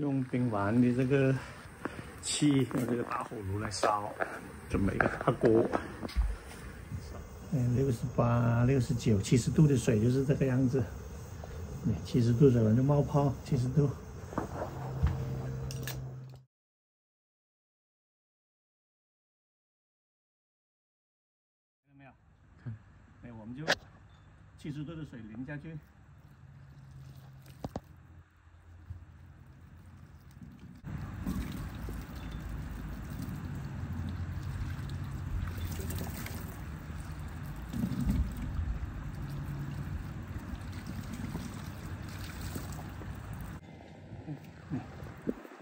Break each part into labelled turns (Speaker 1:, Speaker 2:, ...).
Speaker 1: 用冰丸的这个气，用这个大火炉来烧，准备一个大锅。嗯，六十八、六十九、七十度的水就是这个样子。七十度水完就冒泡，七十度。看到没有？看，哎，我们就七十度的水淋下去。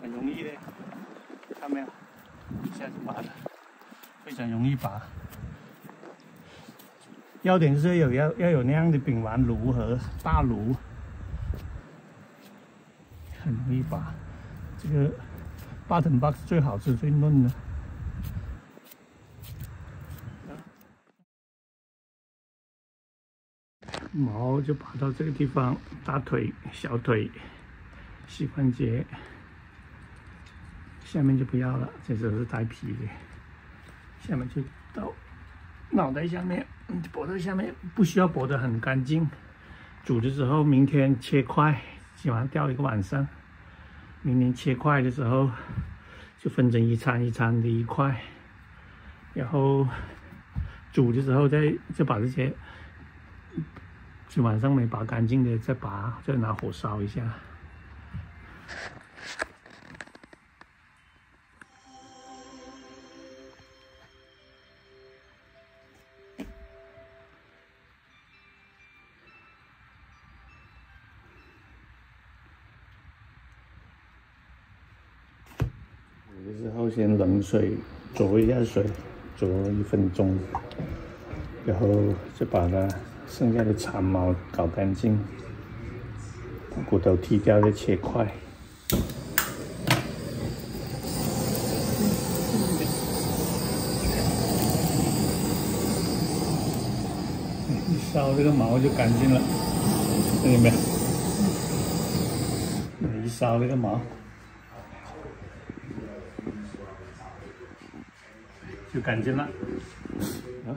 Speaker 1: 很容易的，看到没有？拔了，非常容易拔。要点是有要要有那样的丙烷炉和大炉，很容易拔。这个 button box 最好吃、最嫩的。毛就拔到这个地方，大腿、小腿、膝关节。下面就不要了，这只是带皮的。下面就到脑袋下面，脖子下面不需要剥得很干净。煮的时候，明天切块，基本上吊一个晚上。明天切块的时候，就分成一餐一餐的一块。然后煮的时候再就把这些就晚上没拔干净的再拔，再拿火烧一下。之后先冷水焯一下水，焯一分钟，然后就把它剩下的长毛搞干净，把骨头剔掉再切块。一烧这个毛就干净了，看见没？一烧这个毛。就干净了，啊。